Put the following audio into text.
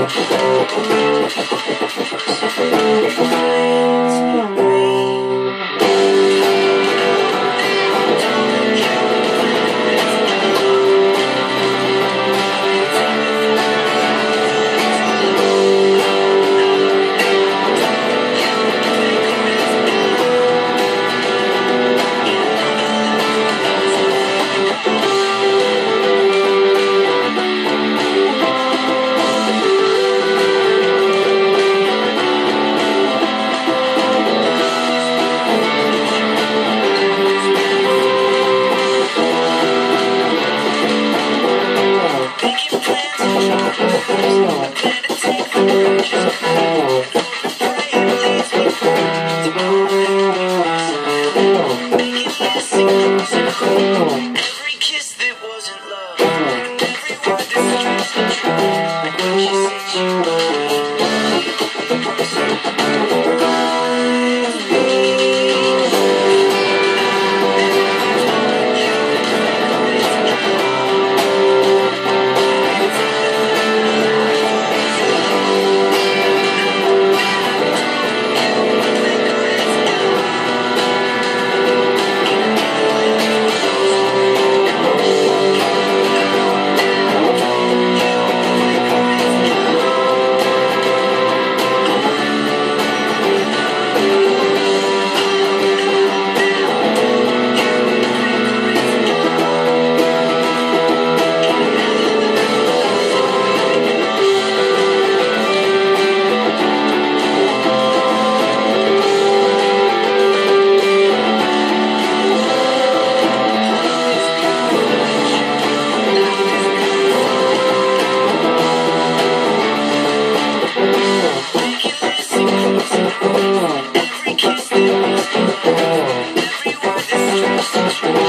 Thank you. Every word I'm